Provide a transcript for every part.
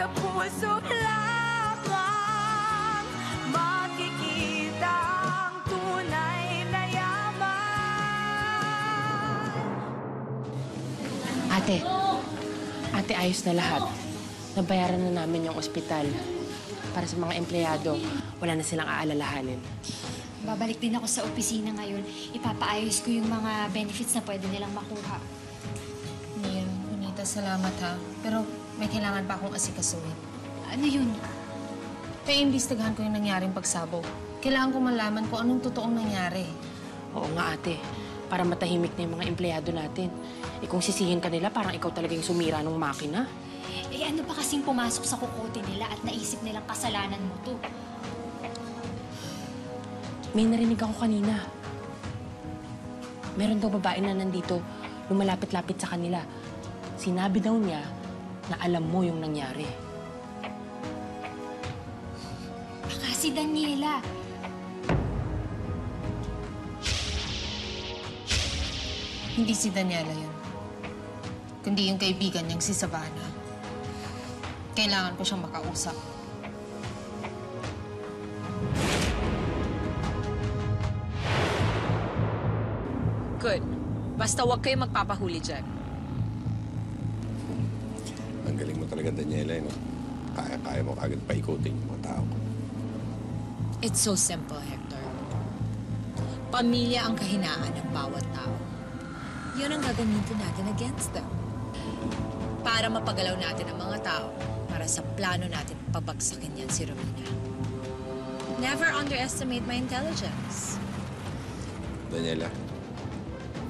Sa puso lamang Makikita ang tunay na yaman Ate, ate ayos na lahat. Nabayaran na namin yung ospital. Para sa mga empleyado, wala na silang aalalahanin. Babalik din ako sa opisina ngayon. Ipapaayos ko yung mga benefits na pwede nilang makuha. Neil, Junita, salamat ha. Pero may kailangan pa akong asikasuhin. Ano yun? Kaya imbestigahan ko yung nangyaring pagsabog. Kailangan ko malaman kung anong totoong nangyari. Oo nga ate, para matahimik na yung mga empleyado natin. Eh kung sisihin ka nila, parang ikaw talaga yung sumira ng makina. Eh ano pa kasing pumasok sa kukote nila at naisip nilang kasalanan mo to? May narinig ako kanina. Meron daw babae na nandito, lumalapit-lapit sa kanila. Sinabi daw niya na alam mo yung nangyari. Baka si Daniela. Hindi si Daniela yun. Kundi yung kaibigan niyang si Savannah. Kailangan ko siyang makausap. Good. Basta huwag kayo magpapahuli dyan. Talaga, Daniela, eh, no? Kaya-kaya mo kagad paikutin yung mga tao ko. It's so simple, Hector. Pamilya ang kahinaan ng bawat tao. Yun ang gagamitin natin against them. Para mapagalaw natin ang mga tao para sa plano natin pabagsakin yan si Romina. Never underestimate my intelligence. Daniela,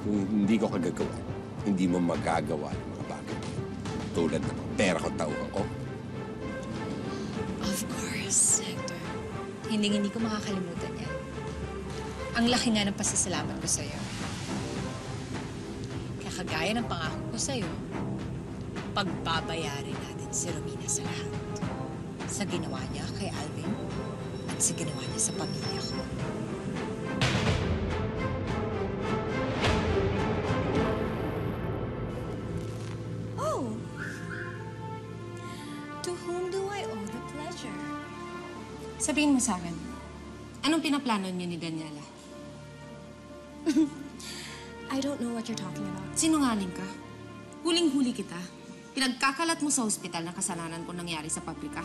kung hindi ko kagagawa, hindi mo magagawa yung mga bagay. Tulad ng mga pera ko tauhan ko. Of course, Hector. Hindi hindi ko makakalimutan yan. Ang laki nga ng pasasalamat ko sa'yo. Kaya kagaya ng pangako ko sa'yo, pagbabayarin natin si Romina sa lahat. Sa ginawa niya kay Alvin at sa ginawa niya sa pamilya ko. Sabihin mo sa akin, anong pinaplano niyo ni Daniela? I don't know what you're talking about. Sinungaling ka. Huling-huli kita. Pinagkakalat mo sa ospital na kasalanan ko nangyari sa pabrika.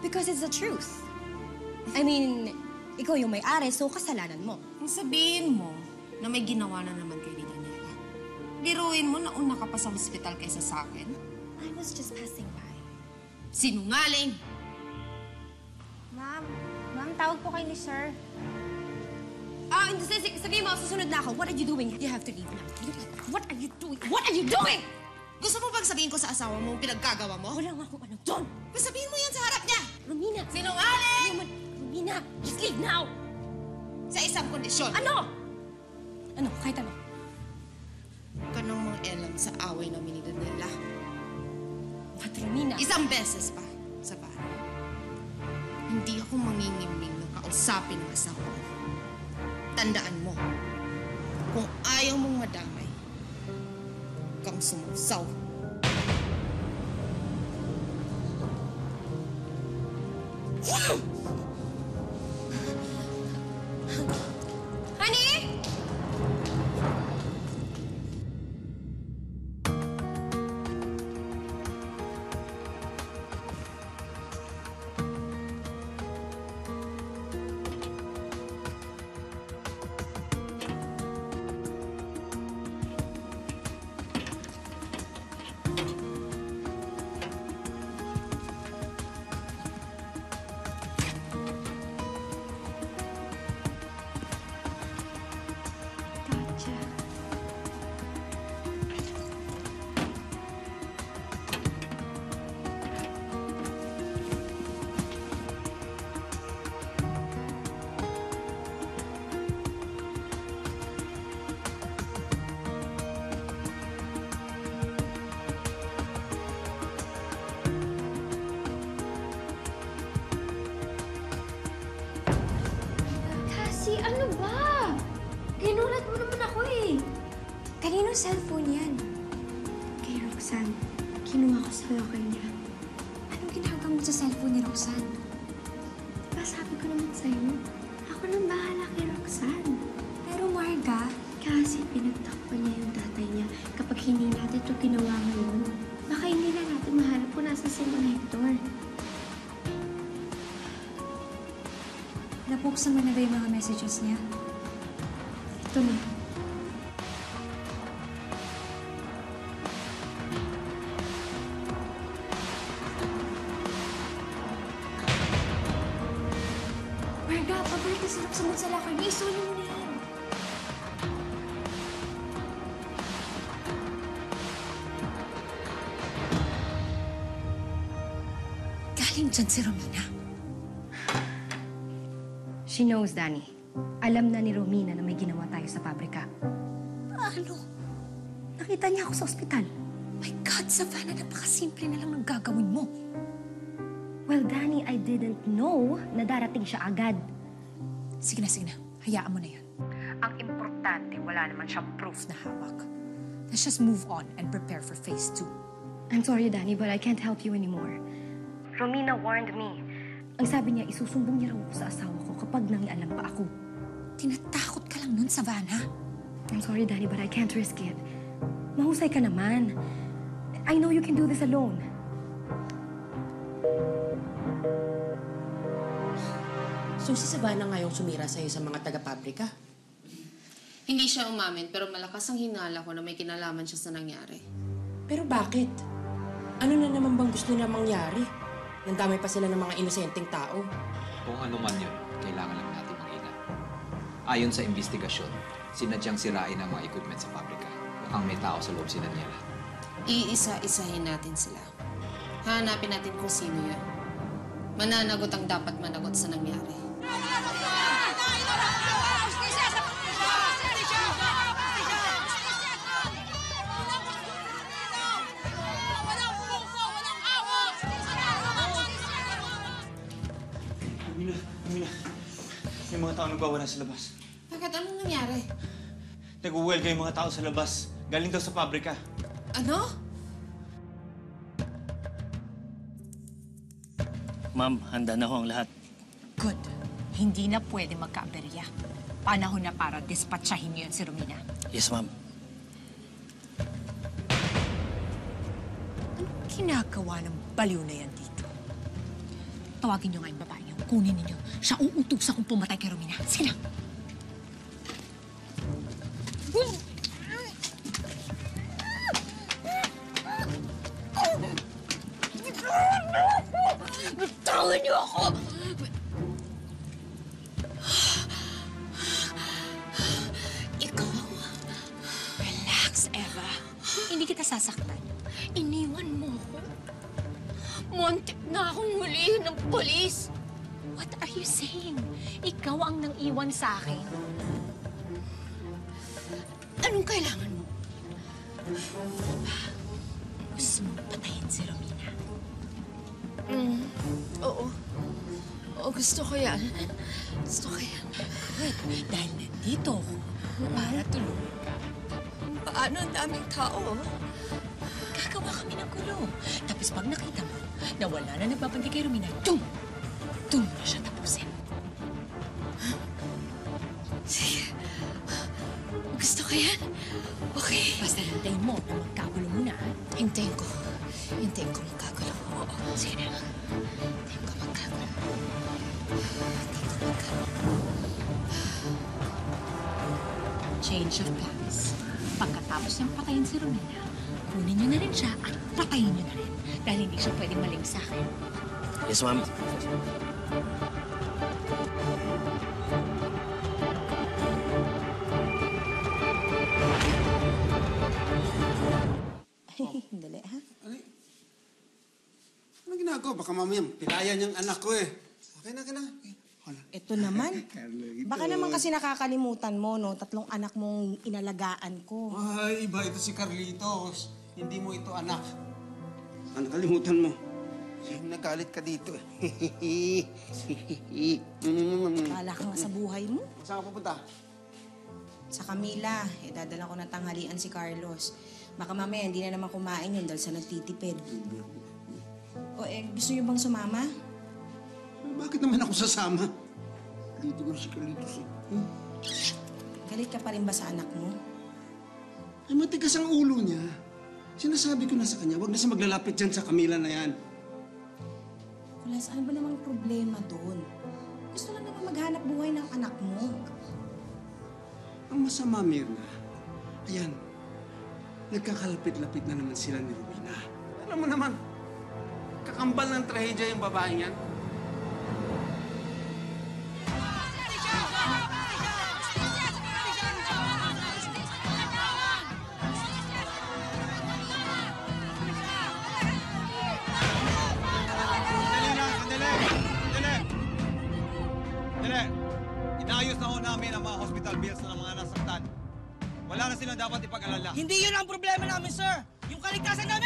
Because it's the truth. I mean, ikaw yung may-ari, so kasalanan mo. Kung sabihin mo na may ginawa na naman kay ni Daniela, biruin mo na una ka pa sa ospital kaysa sa akin. I was just passing by. Sinungaling! Ma'am, ma'am, tawag po kayo ni sir. Ah, hindi, sige, sabihin mo, susunod na ako. What are you doing? You have to leave now. What are you doing? What are you doing? Gusto mo bang sabihin ko sa asawa mo ang pinagkagawa mo? Wala nga akong ano doon. Ba't sabihin mo yan sa harap niya? Romina! Sinungaling! Romina! Just leave now! Sa isang kondisyon. Ano? Ano? Kahit ano? Huwag ka nang mga elam sa away namin ni Daniela. What, Romina? Isang beses pa, sa bahay. Hindi ako mangingiming na kausapin ng asawa mo. Tandaan mo, kung ayaw mong madamay, kang sumusaw. Ano ba? Ginulat mo naman ako eh. Kaninong cellphone yan? Kay Roxanne. Kinuha ko sa locker niya. gamit sa cellphone ni Roxanne? Diba sabi ko naman sa'yo, ako nang bahala kay Roxanne. Pero Marga, Kasi pinagtakpan niya yung tatay niya kapag hindi natin ito ginawa ngayon. Baka hindi na natin mahanap kung nasa si Hector. Nabuksan mo na ba yung mga messages niya? Ito na. Marga, pabalik na si Roxanne sa locker niya. Isuli mo na yan. Galing dyan si Romina. She knows, Danny. Alam na ni Romina na may ginawa tayo sa pabrika. Paano? Nakita niya ako sa ospital. My God, Savannah, napakasimple na lang ng gagawin mo. Well, Danny, I didn't know na darating siya agad. Sige na, sige na. Hayaan mo na yan. Ang importante, wala naman siyang proof. Na hawak. Let's just move on and prepare for phase two. I'm sorry, Danny, but I can't help you anymore. Romina warned me. Ang sabi niya, isusumbong niya raw ako sa asawa ko kapag nangialam pa ako. Tinatakot ka lang nun, Savannah. I'm sorry, Danny, but I can't risk it. Mahusay ka naman. I know you can do this alone. So si Savannah nga yung sumira sa'yo sa mga taga-pabrika? Hindi siya umamin, pero malakas ang hinala ko na may kinalaman siya sa nangyari. Pero bakit? Ano na naman bang gusto nila mangyari? Nandamay pa sila ng mga inosenteng tao. Kung ano man yun, kailangan lang natin mag-ingat. Ayon sa investigasyon, sinadyang sirain ang mga equipment sa pabrika. Mukhang may tao sa loob si Daniela. Iisa-isahin natin sila. Hanapin natin kung sino yun. Mananagot ang dapat managot sa nangyari. Mina, Mina. May mga tao nagwawala sa labas. Bakit anong nangyari? Nag-uwelga yung mga tao sa labas. Galing daw sa pabrika. Ano? Ma'am, handa na ho ang lahat. Good. Hindi na pwede magkaaberya. Panahon na para dispatchahin niyo yun si Romina. Yes, ma'am. Anong ginagawa ng baliw na yan dito? Tawagin niyo nga yung babae. Kunin ninyo. Siya uutusan kung pumatay kay Romina. Sige na. Bitawan niyo ako! Ikaw, relax, Eva. Hindi kita sasaktan. Iniwan mo ako. Muntik na akong hulihin ng polis. Are you saying? Ikaw ang nang iwan sa akin. Anong kailangan mo? Gusto mong patayin si Romina? Mm, Oo. Oo, gusto ko yan. Gusto ko yan. Good. Dahil nandito ako para tulungan ka. Paano ang daming tao? Gagawa kami ng gulo. Tapos pag nakita mo na wala na nagbabandi kay Romina, tum! Tum na siya tapusin. Ko yan. Okay. Basta hintayin mo na magkagulo muna, ha? Hintayin ko. Hintayin ko magkagulo. Oo. Sige na. Hintayin ko magkagulo. Hintayin ko magkagulo. Change of plans. Pagkatapos niyang patayin si Romina, kunin niyo na rin siya at patayin niyo na rin. Dahil hindi siya pwedeng maling sa akin. Yes, ma'am. Pilaya niyang anak ko eh. Okay na, okay na. Hala. Ito naman. Baka naman kasi nakakalimutan mo, no? Tatlong anak mong inalagaan ko. Ay, iba ito si Carlitos. Hindi mo ito anak. Ano kalimutan mo? Nagalit ka dito eh. Wala ka nga sa buhay mo. Saan ka pupunta? Sa Camila, eh, dadala ko na tanghalian si Carlos. Baka mamaya hindi na naman kumain yun dahil sa nagtitipid. O eh, gusto niyo bang sumama? Bakit naman ako sasama? Dito mo si Carlitos eh. Hmm? Galit ka pa rin ba sa anak mo? Ay, matigas ang ulo niya. Sinasabi ko na sa kanya, huwag na siya maglalapit dyan sa Camila na yan. Kulas, ano ba namang problema doon? Gusto lang naman maghanap buhay ng anak mo. Ang masama, Mirna, ayan, nagkakalapit-lapit na naman sila ni Rubina. Alam mo naman, kakambal ng trahedya yung babaeng yan. Inayos na ho namin ang mga hospital bills ng mga nasaktan. Wala na silang dapat ipag-alala. Hindi yun ang problema namin, sir! Yung kaligtasan namin!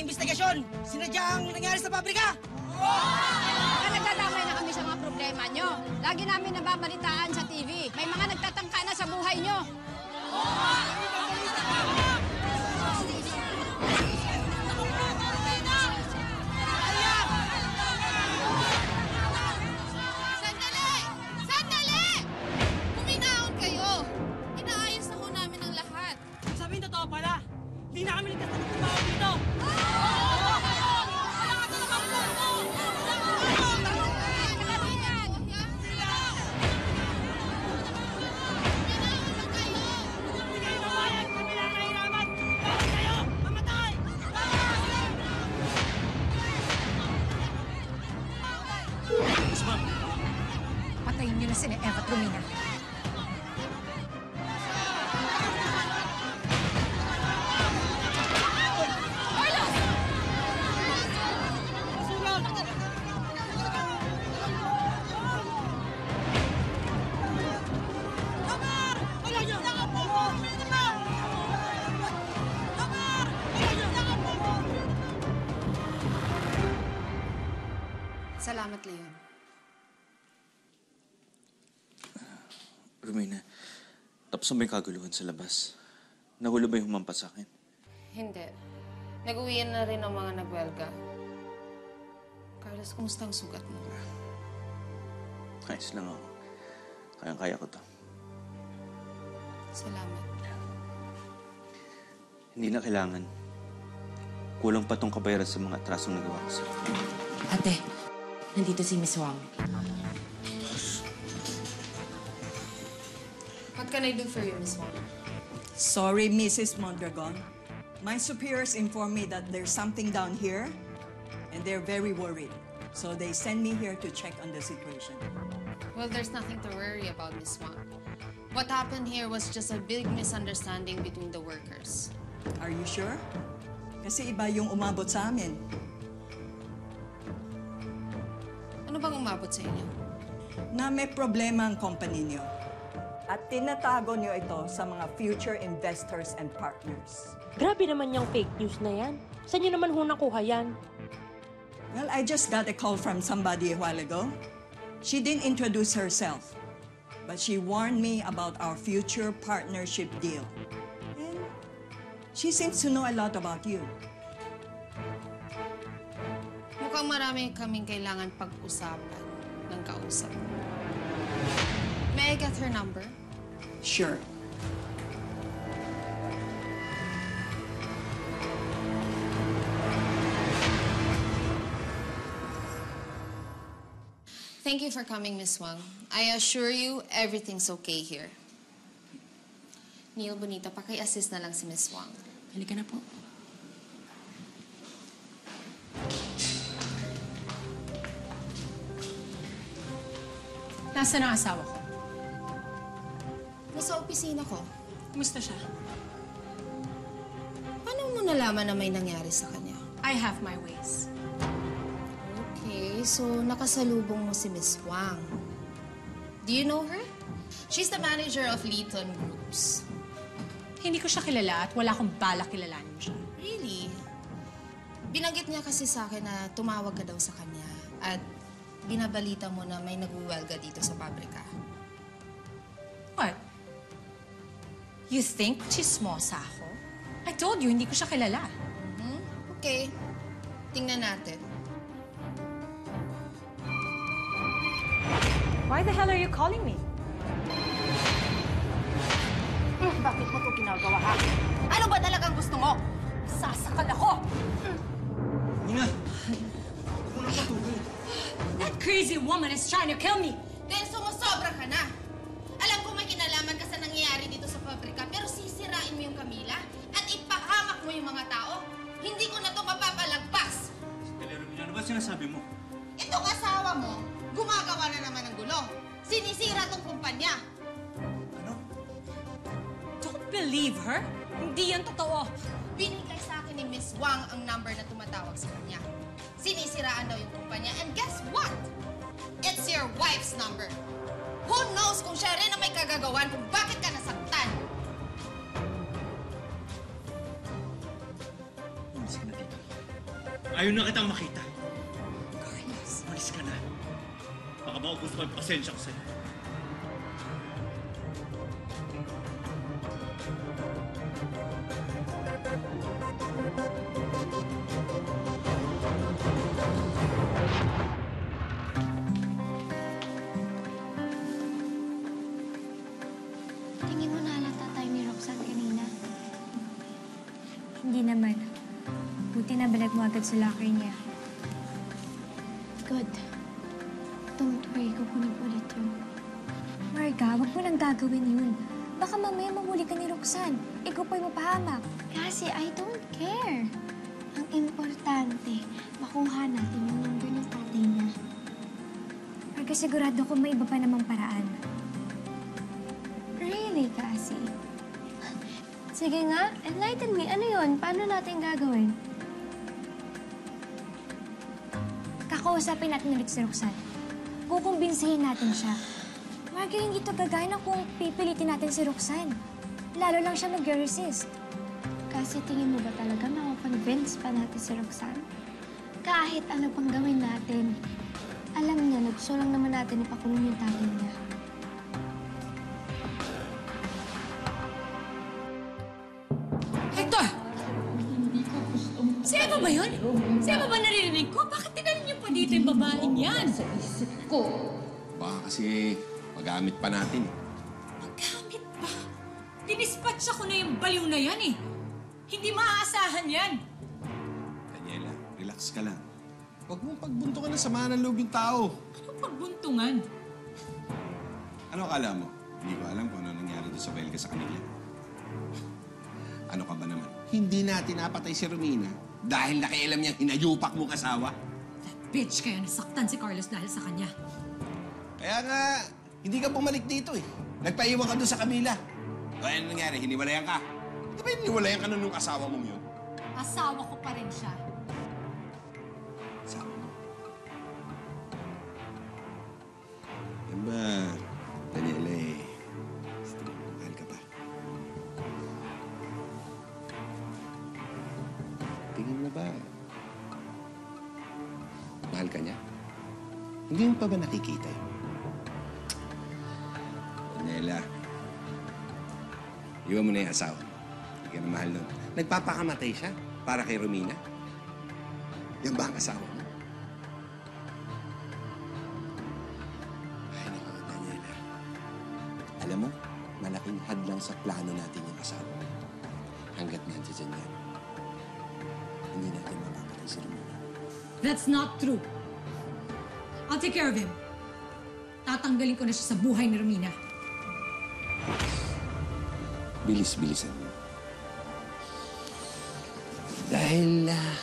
Investigasyon. Sinadyang nangyari sa pabrika. Nagdadamay na kami sa mga problema nyo. Lagi namin nababalitaan sa TV. May mga nagtatangka na sa buhay nyo. Sandali! Salamat, Leon. Romina, tapos na ba yung kaguluhan sa labas? Nahulo ba yung humampas sa akin? Hindi. Nag-uwian na rin ang mga nagwelga. Carlos, kumusta ang sugat mo? Ayos lang ako. Kayang-kaya ko to. Salamat. Hindi na kailangan. Kulang pa tong kabayaran sa mga atrasong nagawa ko sa'yo. Ate, nandito si Miss Wang. What can I do for you, Miss Wong? Sorry, Mrs. Mondragon. My superiors informed me that there's something down here, and they're very worried. So they sent me here to check on the situation. Well, there's nothing to worry about, Miss Wang. What happened here was just a big misunderstanding between the workers. Are you sure? Kasi iba yung umabot sa amin. Bang umabot sa inyo? Na may problema ang company niyo. At tinatago niyo ito sa mga future investors and partners. Grabe naman yung fake news na yan. Saan niyo naman ho nakuha yan? Well, I just got a call from somebody a while ago. She didn't introduce herself, but she warned me about our future partnership deal. And she seems to know a lot about you. Mukhang marami kaming kailangan pag-usapan ng kausap. May I get her number? Sure. Thank you for coming, Miss Wang. I assure you, everything's okay here. Neil Bonita, paki-assist na lang si Miss Wang. Halika na po. Nasaan ang asawa ko? Nasa opisina ko. Kumusta siya? Paano mo nalaman na may nangyari sa kanya? I have my ways. Okay, so nakasalubong mo si Miss Wang. Do you know her? She's the manager of Leeton Groups. Hindi ko siya kilala at wala akong balak kilalanin siya. Really? Binanggit niya kasi sa akin na tumawag ka daw sa kanya at binabalita mo na may nagwuwelga dito sa pabrika. What? You think chismosa ako? I told you, hindi ko siya kilala. Hmm? Okay. Tingnan natin. Why the hell are you calling me? Hmm, bakit mo ito ginagawa, ha? Ano ba talagang gusto mo? Sasakal ako! Nina! Crazy woman is trying to kill me! Then sumusobra ka na. Alam ko may kinalaman ka sa nangyayari dito sa pabrika, pero sisirain mo yung Camila at ipahamak mo yung mga tao. Hindi ko na to mapapalagpas. Ano ba sinasabi mo? Itong asawa mo, gumagawa na naman ng gulo. Sinisira tong kumpanya. Don't believe her? Hindi yan totoo. Binigay sa akin ni Miss Wang ang number na tumatawag sa kanya. Sinisiraan daw yung kumpanya. And guess what? It's your wife's number. Who knows kung siya rin ang may kagagawan kung bakit ka nasaktan? Umalis ka na dito. Ayaw na kitang makita. Carlos. Umalis ka na. Baka maubos ko yung pasensya ko sa'yo. Tingin mo Buti na balik mo agad sa locker niya. Good. Don't worry, kukunin ko ulit yun. Marga, wag mo nang gagawin yun. Baka mamaya mahuli ka ni Roxanne. Ikaw pa'y mapahamak. Kasi I don't care. Ang importante, makuha natin yung number ng tatay niya. Marga, sigurado ko may iba pa namang paraan. Really, Cassie? Sige nga, enlighten me. Ano yun? Paano natin gagawin? Kakausapin natin ulit si Roxanne. Kukumbinsihin natin siya. Marga, hindi to gagana kung pipilitin natin si Roxanne. Lalo lang siya mag-resist. Kasi tingin mo ba talaga makakonvince pa natin si Roxanne? Kahit ano pang gawin natin, alam niya na gusto lang naman natin ipakulong yung tatay niya. Hector! Si Eva ba yun? Si Eva ba naririnig ko? Bakit dito yung babaeng yan? Sa isip ko. Baka kasi magamit pa natin eh. Gamit pa. Dinispatch ako na yung baliw na yan eh. Hindi maaasahan yan. Daniela, relax ka lang. Huwag mong pagbuntungan ng sama ng loob yung tao. Anong pagbuntungan? Ano akala mo? Hindi ko alam kung ano nangyari doon sa Belga sa kanila. Ano ka ba naman? Hindi natin napatay si Romina dahil nakialam niyang hinayupak mong asawa. Bitch, kaya nasaktan si Carlos dahil sa kanya. Kaya nga, hindi ka bumalik dito eh. Nagpaiwan ka doon sa Camila. O ano nangyari? Hiniwalayan ka? Di ba hiniwalayan ka na nung asawa mong yun? Asawa ko pa rin siya. Asawa mo? Yan ba, Hindi mo pa ba nakikita yun? Daniela, iwan mo na yung asawa. Hindi ka na mahal nun. Nagpapakamatay siya para kay Romina. Yan ba ang asawa mo? Ay, naku, Daniela. Alam mo, malaking hadlang sa plano natin yung asawa mo. Hanggat nandiyan yan, hindi natin mapapatay si Romina. That's not true. I'll take care of him. Tatanggalin ko na siya sa buhay ni Romina. Bilis-bilisan mo. Dahil, ah,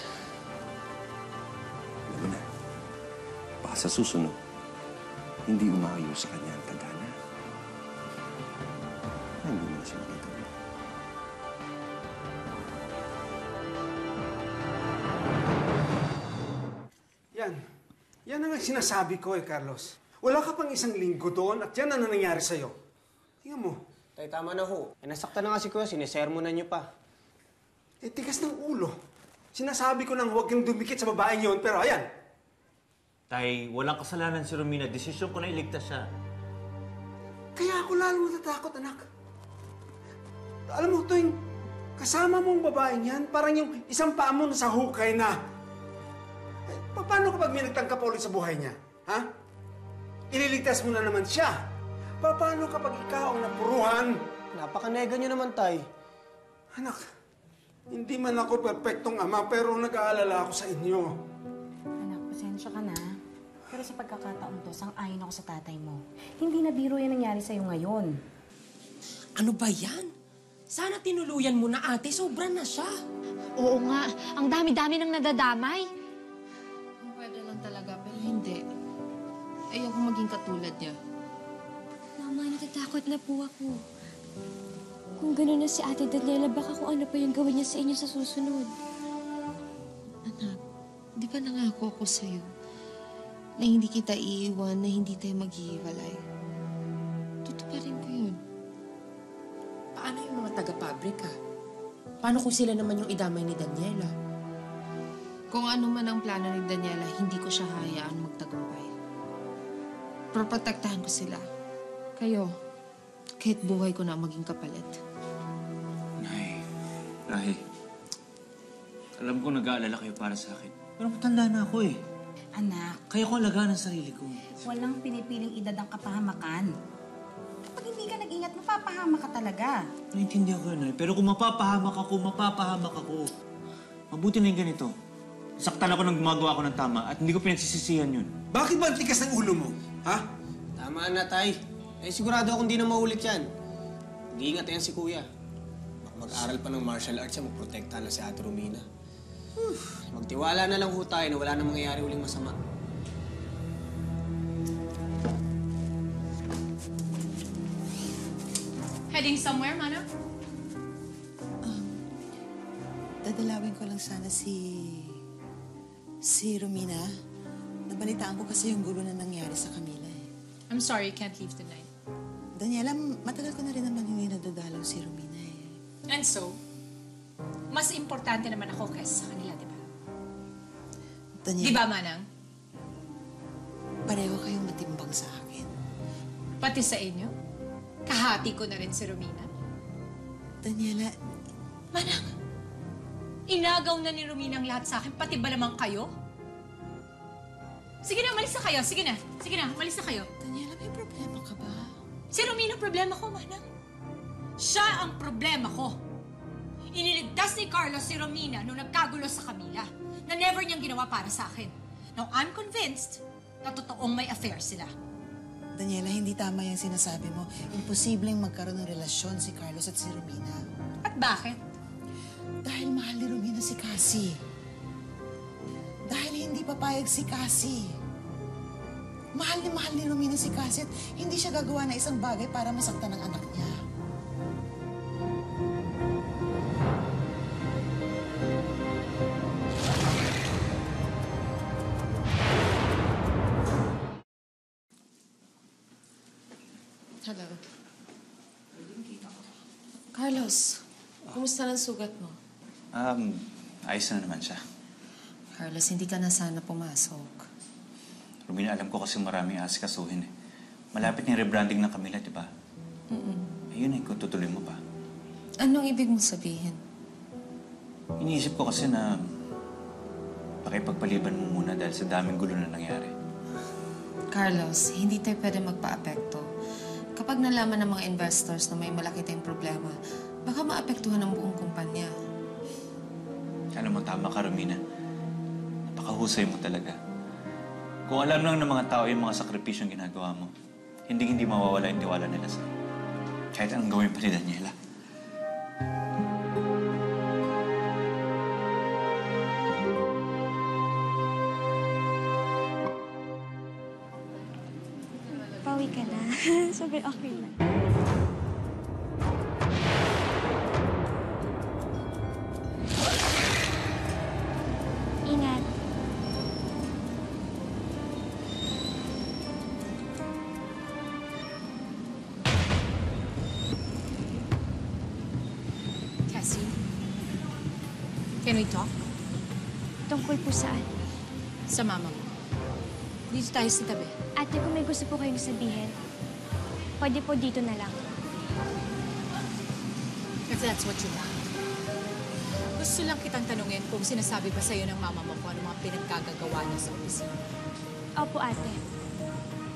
alam mo na, baka sa susunod, hindi umaayos sa kanya ang tagana. Hindi mo na siya makita. Yan. Yan ang sinasabi ko eh, Carlos. Wala ka pang isang linggo doon at yan ang nangyari sa'yo. Tingnan mo. Tay, tama na ho. Eh, nasaktan na nga si Kuya, sinisermonan niyo pa. Eh, tigas ng ulo. Sinasabi ko nang huwag kang dumikit sa babaeng yon, pero ayan. Tay, walang kasalanan si Romina. Desisyon ko na iligtas siya. Kaya ako lalo natatakot, anak. Alam mo, tuwing kasama mong babaeng yan, parang yung isang paa mo nasa hukay na. Pa- paano kapag may nagtangka pa ulit sa buhay niya? Ha? Ililigtas mo na naman siya. Pa- paano kapag ikaw ang napuruhan? Napakanega niyo naman, Tay. Anak, hindi man ako perpektong ama, pero nag-aalala ako sa inyo. Anak, pasensya ka na. Pero sa pagkakataon to, sang-ayon ako sa tatay mo. Hindi na biro yan nangyari sa'yo ngayon. Ano ba yan? Sana tinuluyan mo na ate, sobra na siya. Oo nga, ang dami-dami nang nadadamay. Ayoko maging katulad niya. Mama, natatakot na po ako. Kung gano'n na si Ate Daniela, baka kung ano pa yung gawin niya sa inyo sa susunod. Anak, di ba nangako ako sa'yo na hindi kita iiwan, na hindi tayo maghihiwalay? Tutuparin ko yun. Paano yung mga taga-pabrika? Paano kung sila naman yung idamay ni Daniela? Kung ano man ang plano ni Daniela, hindi ko siya hayaan magtagumpay. Proprotektahan ko sila. Kayo, kahit buhay ko na ang maging kapalit. Nay, Rahi, alam ko nag-aalala kayo para sa akin. Pero matanda na ako eh. Anak, Kaya ko alagaan ang sarili ko. walang pinipiling edad ang kapahamakan. Kapag hindi ka nag-ingat, mapapahama ka talaga. Naintindihan ko yun, Nay. Pero kung mapapahamak ako, mapapahamak ako. Mabuti na yung ganito. Saktan ako nang gumagawa ko ng tama at hindi ko pinagsisisihan yun. Bakit ba ang tigas ng ulo mo? Ha? Tama na, Tay. Eh, sigurado akong di na maulit yan. Mag-iingat yan si Kuya. Baka mag-aral pa ng martial arts yan, magprotektahan na si Ate Romina. Magtiwala na lang ho tayo na wala na mangyayari uling masama. Heading somewhere, Mana? Dadalawin ko lang sana si... si Romina. Nabalitaan ko kasi yung gulo na nangyari sa Camila eh. I'm sorry, can't leave tonight. Daniela, matagal ko na rin naman hindi nadadalaw si Romina eh. And so, mas importante naman ako kaysa sa kanila, di ba? Daniela, Di ba, Manang? pareho kayong matimbang sa akin. Pati sa inyo? Kahati ko na rin si Romina. Daniela, Manang, inagaw na ni Romina ang lahat sa akin, pati ba naman kayo? Sige na, umalis na kayo. Sige na. Sige na, umalis na kayo. Daniela, may problema ka ba? Si Romina problema ko, Manang. Siya ang problema ko. Iniligtas ni Carlos si Romina nung nagkagulo sa Camila na never niyang ginawa para sa akin. Now, I'm convinced na totoong may affair sila. Daniela, hindi tama yung sinasabi mo. Imposibleng magkaroon ng relasyon si Carlos at si Romina. At bakit? Dahil mahal ni Romina si Cassie. Dahil hindi papayag si Cassie. Mahal ni mahal ni Romina si Cassie at hindi siya gagawa na isang bagay para masaktan ang anak niya. Hello. Carlos, kumusta ng sugat mo? Um, ayos na naman siya. Carlos, hindi ka na sana pumasok. Romina, alam ko kasi maraming asikasuhin eh. Malapit na yung rebranding ng Camila, di ba? Mm-mm. Ayun eh, kung tutuloy mo pa. Anong ibig mong sabihin? Iniisip ko kasi na pakipagpaliban mo muna dahil sa daming gulo na nangyari. Carlos, hindi tayo pwede magpa-apekto. Kapag nalaman ng mga investors na may malaki tayong problema, baka maapektuhan ang buong kumpanya. Alam mo, tama ka, Romina. Napakahusay mo talaga. Kung alam lang ng mga tao yung mga sakripisyong ginagawa mo, hindi hindi mawawala yung tiwala nila sa'yo. Kahit anong gawin pa ni Daniela. Pawi ka na. Sobrang okay lang. Can we talk? Tungkol po saan? Sa mama mo. Dito tayo sa tabi. Ate, kung may gusto po kayong sabihin, pwede po dito na lang. If that's what you want. Gusto lang kitang tanungin kung sinasabi ba sa'yo ng mama mo kung ano mga pinaggagawa niya sa opisina. Opo, ate.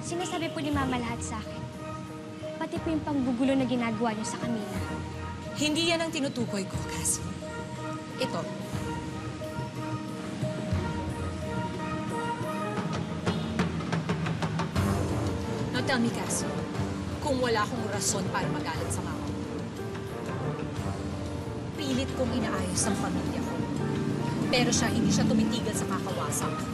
Sinasabi po ni Mama lahat sa akin. Pati po yung panggugulo na ginagawa niyo sa Camila. Hindi yan ang tinutukoy ko, Cassie. Ito. Cassie, kung wala akong rason para magalit sa mama pilit kong inaayos ang pamilya ko. Pero siya, hindi siya tumitigil sa kakawasan.